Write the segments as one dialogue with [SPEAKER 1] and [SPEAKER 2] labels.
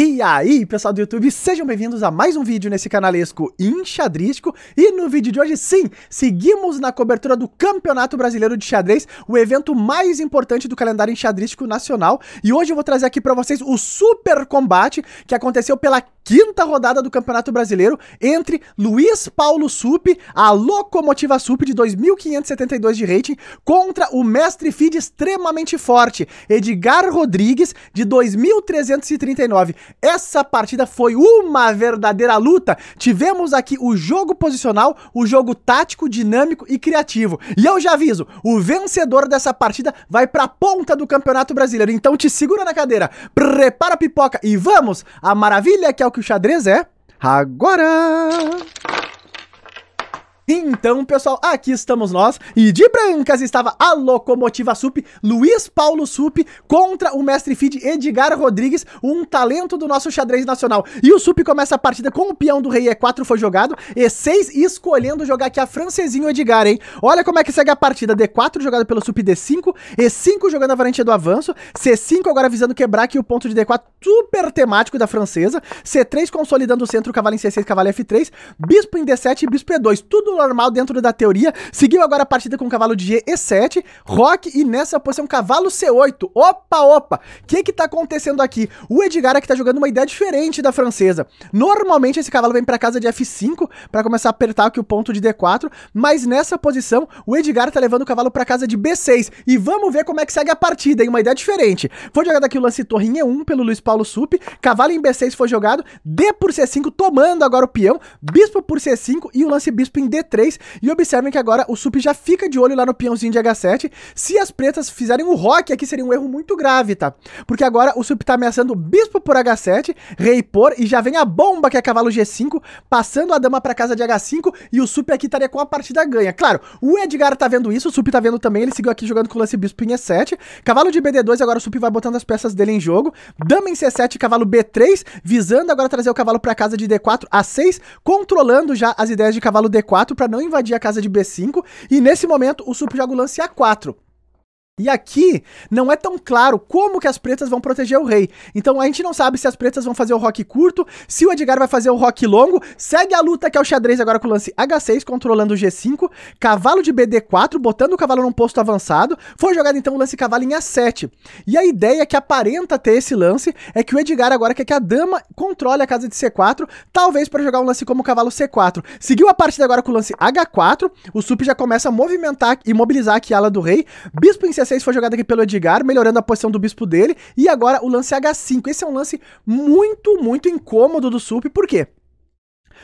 [SPEAKER 1] E aí, pessoal do YouTube, sejam bem-vindos a mais um vídeo nesse canalesco enxadrístico. E no vídeo de hoje, sim, seguimos na cobertura do Campeonato Brasileiro de Xadrez, o evento mais importante do calendário enxadrístico nacional. E hoje eu vou trazer aqui para vocês o super combate que aconteceu pela quinta rodada do Campeonato Brasileiro entre Luiz Paulo Sup, a locomotiva Sup de 2.572 de rating, contra o mestre feed extremamente forte, Edgar Rodrigues, de 2.339. Essa partida foi uma verdadeira luta. Tivemos aqui o jogo posicional, o jogo tático, dinâmico e criativo. E eu já aviso, o vencedor dessa partida vai pra ponta do Campeonato Brasileiro. Então te segura na cadeira, prepara a pipoca e vamos! A maravilha que é o que o xadrez é agora! Então, pessoal, aqui estamos nós. E de brancas estava a locomotiva Sup, Luiz Paulo Sup, contra o mestre feed Edgar Rodrigues, um talento do nosso xadrez nacional. E o Sup começa a partida com o peão do rei E4 foi jogado, E6 escolhendo jogar aqui a francesinho Edgar, hein? Olha como é que segue a partida. D4 jogado pelo Sup D5, E5 jogando a variante do avanço, C5 agora visando quebrar aqui o ponto de D4, super temático da francesa, C3 consolidando o centro, cavalo em C6, cavalo F3, bispo em D7 e bispo E2, tudo normal dentro da teoria. Seguiu agora a partida com cavalo de G E7, Rock e nessa posição cavalo C8. Opa, opa! O que que tá acontecendo aqui? O Edgar aqui tá jogando uma ideia diferente da francesa. Normalmente esse cavalo vem para casa de F5 para começar a apertar aqui o ponto de D4, mas nessa posição o Edgar tá levando o cavalo para casa de B6. E vamos ver como é que segue a partida, hein? Uma ideia diferente. Foi jogado aqui o lance torre em E1 pelo Luiz Paulo Sup, cavalo em B6 foi jogado, D por C5 tomando agora o peão, bispo por C5 e o lance bispo em D3 3 e observem que agora o Sup já fica de olho lá no peãozinho de H7. Se as pretas fizerem o rock aqui, seria um erro muito grave, tá? Porque agora o Sup tá ameaçando bispo por H7, rei por, e já vem a bomba que é cavalo G5, passando a dama pra casa de H5, e o Sup aqui estaria com a partida ganha. Claro, o Edgar tá vendo isso, o Sup tá vendo também, ele seguiu aqui jogando com o lance bispo em E7, cavalo de BD2, agora o Sup vai botando as peças dele em jogo, dama em C7, cavalo B3, visando agora trazer o cavalo pra casa de D4, A6, controlando já as ideias de cavalo D4 para não invadir a casa de B5, e nesse momento o Sup joga o lance A4. E aqui não é tão claro como que as pretas vão proteger o rei. Então a gente não sabe se as pretas vão fazer o rock curto, se o Edgar vai fazer o rock longo. Segue a luta que é o xadrez agora com o lance H6, controlando o G5. Cavalo de BD4, botando o cavalo num posto avançado. Foi jogado então o lance cavalo em A7. E a ideia que aparenta ter esse lance é que o Edgar agora quer que a dama controle a casa de C4, talvez para jogar um lance como o cavalo C4. Seguiu a partida agora com o lance H4. O Sup já começa a movimentar e mobilizar aqui a ala do rei. Bispo em C6 6 foi jogado aqui pelo Edgar, melhorando a posição do bispo dele. E agora o lance H5. Esse é um lance muito, muito incômodo do Sup. Por quê?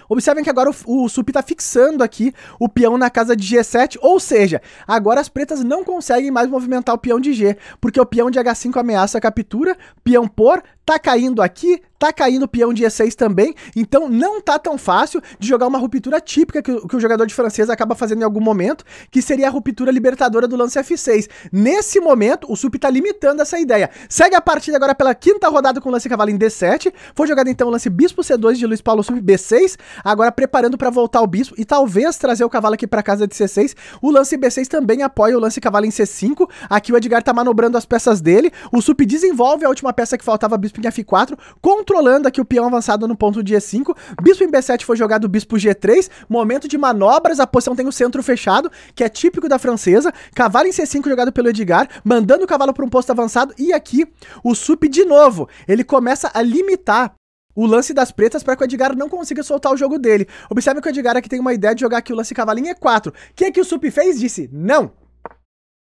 [SPEAKER 1] Observem que agora o, o Sup tá fixando aqui o peão na casa de G7, ou seja, agora as pretas não conseguem mais movimentar o peão de G, porque o peão de H5 ameaça a captura, peão por, tá caindo aqui, tá caindo peão de E6 também, então não tá tão fácil de jogar uma ruptura típica que o, que o jogador de francês acaba fazendo em algum momento, que seria a ruptura libertadora do lance F6. Nesse momento, o Sup tá limitando essa ideia. Segue a partida agora pela quinta rodada com o lance cavalo em D7, foi jogado então o lance bispo C2 de Luiz Paulo Sup B6, agora preparando para voltar o bispo e talvez trazer o cavalo aqui para casa de C6. O lance B6 também apoia o lance cavalo em C5, aqui o Edgar tá manobrando as peças dele, o Sup desenvolve a última peça que faltava, bispo em F4, controlando aqui o peão avançado no ponto de E5. Bispo em B7 foi jogado bispo G3. Momento de manobras, a posição tem o centro fechado, que é típico da francesa. Cavalo em C5 jogado pelo Edgar, mandando o cavalo para um posto avançado. E aqui o Sup de novo. Ele começa a limitar o lance das pretas para que o Edgar não consiga soltar o jogo dele. Observe que o Edgar aqui tem uma ideia de jogar aqui o lance cavalo em E4. O que, é que o Sup fez? Disse, não,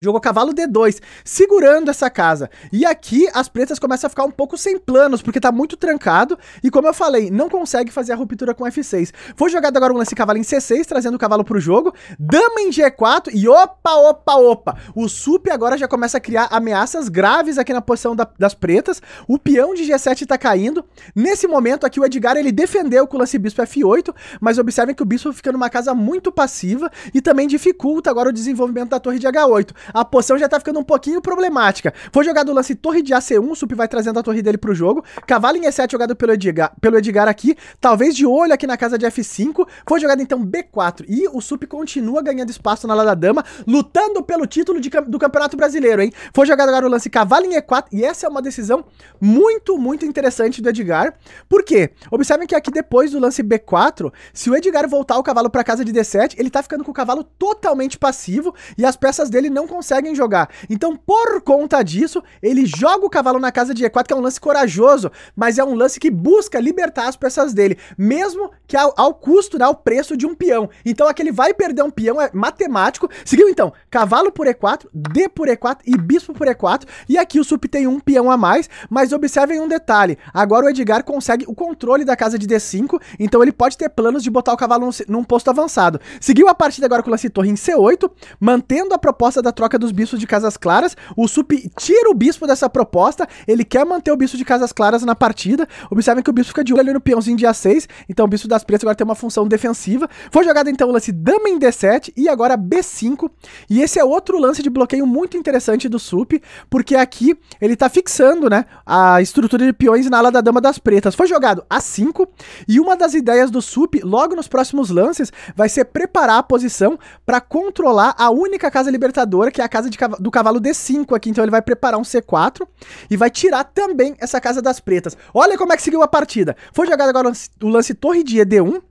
[SPEAKER 1] Jogou cavalo D2, segurando essa casa. E aqui as pretas começam a ficar um pouco sem planos, porque tá muito trancado. E como eu falei, não consegue fazer a ruptura com F6. Foi jogado agora um lance cavalo em C6, trazendo o cavalo pro jogo. Dama em G4 e opa, opa, opa. O Sup agora já começa a criar ameaças graves aqui na posição da, das pretas. O peão de G7 tá caindo. Nesse momento aqui o Edgar ele defendeu com o lance bispo F8, mas observem que o bispo fica numa casa muito passiva e também dificulta agora o desenvolvimento da torre de H8. A posição já tá ficando um pouquinho problemática. Foi jogado o lance torre de AC1, o Sup vai trazendo a torre dele pro jogo. Cavalo em E7 jogado pelo Edgar, pelo Edgar aqui, talvez de olho aqui na casa de F5. Foi jogado então B4 e o Sup continua ganhando espaço na lada dama, lutando pelo título de, do Campeonato Brasileiro, hein? Foi jogado agora o lance cavalo em E4 e essa é uma decisão muito, muito interessante do Edgar. Por quê? Observem que aqui depois do lance B4, se o Edgar voltar o cavalo para casa de D7, ele tá ficando com o cavalo totalmente passivo e as peças dele não conseguem jogar. Então, por conta disso, ele joga o cavalo na casa de E4, que é um lance corajoso, mas é um lance que busca libertar as peças dele, mesmo que ao, ao custo, né, ao preço de um peão. Então, aqui ele vai perder um peão, é matemático. Seguiu então, cavalo por E4, D por E4 e bispo por E4. E aqui o Sup tem um peão a mais, mas observem um detalhe. Agora o Edgar consegue o controle da casa de D5, então ele pode ter planos de botar o cavalo num posto avançado. Seguiu a partida agora com o lance torre em C8, mantendo a proposta da troca dos bispos de casas claras. O Sup tira o bispo dessa proposta, ele quer manter o bispo de casas claras na partida. Observem que o bispo fica de olho no peãozinho de A6, então o bispo das pretas agora tem uma função defensiva. Foi jogado então o lance dama em D7 e agora B5. E esse é outro lance de bloqueio muito interessante do Sup, porque aqui ele tá fixando, né, a estrutura de peões na ala da dama das pretas. Foi jogado A5 e uma das ideias do Sup, logo nos próximos lances, vai ser preparar a posição para controlar a única casa libertadora, que é a casa de, do cavalo D5 aqui. Então ele vai preparar um C4 e vai tirar também essa casa das pretas. Olha como é que seguiu a partida. Foi jogado agora o lance, o lance torre de E D1,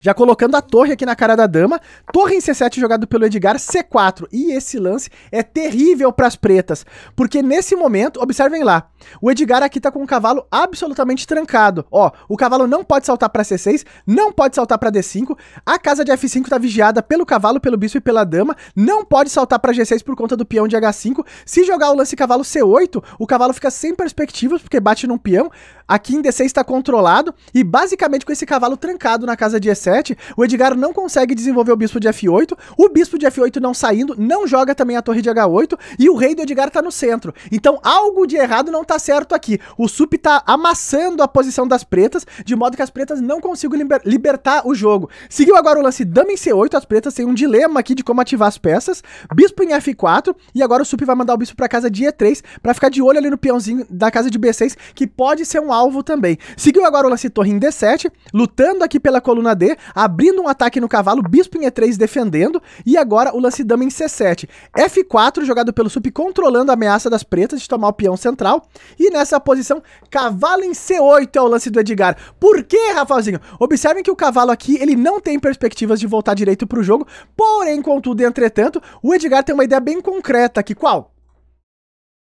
[SPEAKER 1] já colocando a torre aqui na cara da dama. Torre em C7 jogado pelo Edgar, C4. E esse lance é terrível para as pretas. Porque nesse momento, observem lá. O Edgar aqui tá com o cavalo absolutamente trancado. Ó, o cavalo não pode saltar para C6, não pode saltar para D5. A casa de F5 tá vigiada pelo cavalo, pelo bispo e pela dama. Não pode saltar para G6 por conta do peão de H5. Se jogar o lance cavalo C8, o cavalo fica sem perspectivas, porque bate num peão. Aqui em D6 está controlado. E basicamente com esse cavalo trancado na casa de E7, o Edgar não consegue desenvolver o bispo de F8, o bispo de F8 não saindo, não joga também a torre de H8, e o rei do Edgar tá no centro. Então algo de errado não tá certo aqui. O Sup tá amassando a posição das pretas, de modo que as pretas não consigam liber libertar o jogo. Seguiu agora o lance dama em C8, as pretas têm um dilema aqui de como ativar as peças, bispo em F4, e agora o Sup vai mandar o bispo pra casa de E3, para ficar de olho ali no peãozinho da casa de B6, que pode ser um alvo também. Seguiu agora o lance torre em D7, lutando aqui pela coluna D, abrindo um ataque no cavalo, bispo em E3 defendendo, e agora o lance dama em C7. F4 jogado pelo Sup controlando a ameaça das pretas de tomar o peão central, e nessa posição, cavalo em C8 é o lance do Edgar. Por que, Rafaelzinho? Observem que o cavalo aqui, ele não tem perspectivas de voltar direito pro jogo, porém, contudo, entretanto, o Edgar tem uma ideia bem concreta aqui, qual?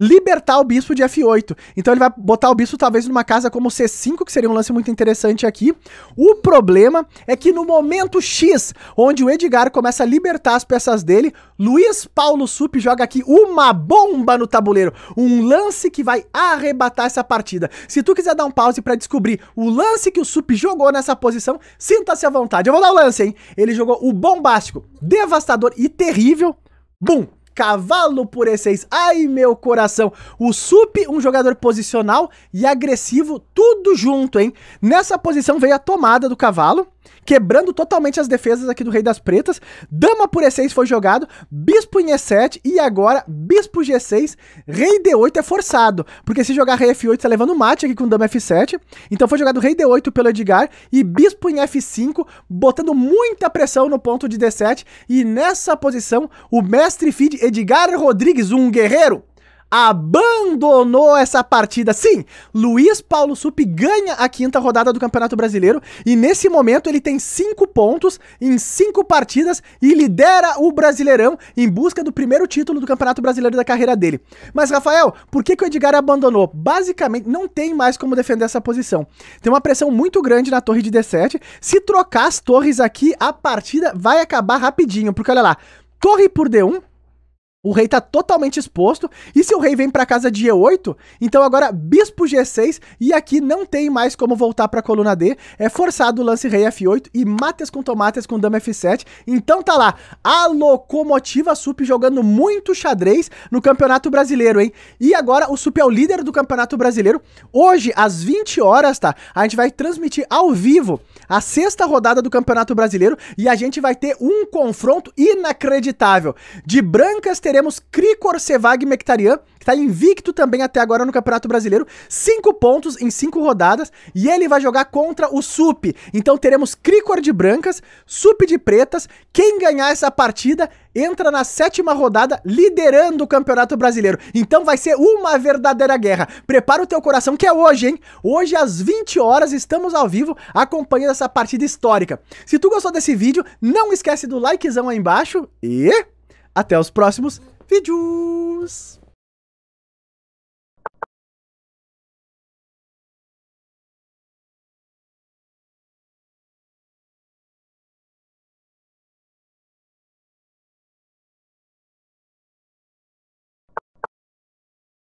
[SPEAKER 1] Libertar o bispo de F8. Então ele vai botar o bispo talvez numa casa como C5, que seria um lance muito interessante aqui. O problema é que no momento X, onde o Edgar começa a libertar as peças dele, Luiz Paulo Sup joga aqui uma bomba no tabuleiro. Um lance que vai arrebatar essa partida. Se tu quiser dar um pause para descobrir o lance que o Sup jogou nessa posição, sinta-se à vontade. Eu vou dar o lance, hein? Ele jogou o bombástico, devastador e terrível. Bum! Cavalo por E6. Ai, meu coração. O Sup, um jogador posicional e agressivo, tudo junto, hein? Nessa posição veio a tomada do cavalo quebrando totalmente as defesas aqui do Rei das Pretas. Dama por E6 foi jogado, Bispo em E7 e agora Bispo G6, Rei D8 é forçado, porque se jogar Rei F8 tá levando mate aqui com Dama F7. Então foi jogado Rei D8 pelo Edgar e Bispo em F5, botando muita pressão no ponto de D7 e nessa posição o mestre feed Edgar Rodrigues, um guerreiro, abandonou essa partida. Sim, Luiz Paulo Sup ganha a quinta rodada do Campeonato Brasileiro e nesse momento ele tem cinco pontos em cinco partidas e lidera o Brasileirão em busca do primeiro título do Campeonato Brasileiro da carreira dele. Mas, Rafael, por que, que o Edgar abandonou? Basicamente, não tem mais como defender essa posição. Tem uma pressão muito grande na torre de D7. Se trocar as torres aqui, a partida vai acabar rapidinho, porque olha lá, torre por D1, o rei tá totalmente exposto. E se o rei vem para casa de E8, então agora bispo G6 e aqui não tem mais como voltar para coluna D. É forçado o lance rei F8 e mates com tomates com dama F7. Então tá lá, a locomotiva Sup jogando muito xadrez no Campeonato Brasileiro, hein? E agora o Sup é o líder do Campeonato Brasileiro. Hoje, às 20 horas, tá? A gente vai transmitir ao vivo a sexta rodada do Campeonato Brasileiro e a gente vai ter um confronto inacreditável de Brancas teremos Krikor Sevag Mectarian, que tá invicto também até agora no Campeonato Brasileiro, 5 pontos em 5 rodadas, e ele vai jogar contra o Sup. Então teremos Krikor de brancas, Sup de pretas. Quem ganhar essa partida entra na sétima rodada liderando o Campeonato Brasileiro. Então vai ser uma verdadeira guerra. Prepara o teu coração que é hoje, hein? Hoje às 20 horas estamos ao vivo acompanhando essa partida histórica. Se tu gostou desse vídeo, não esquece do likezão aí embaixo e até os próximos vídeos.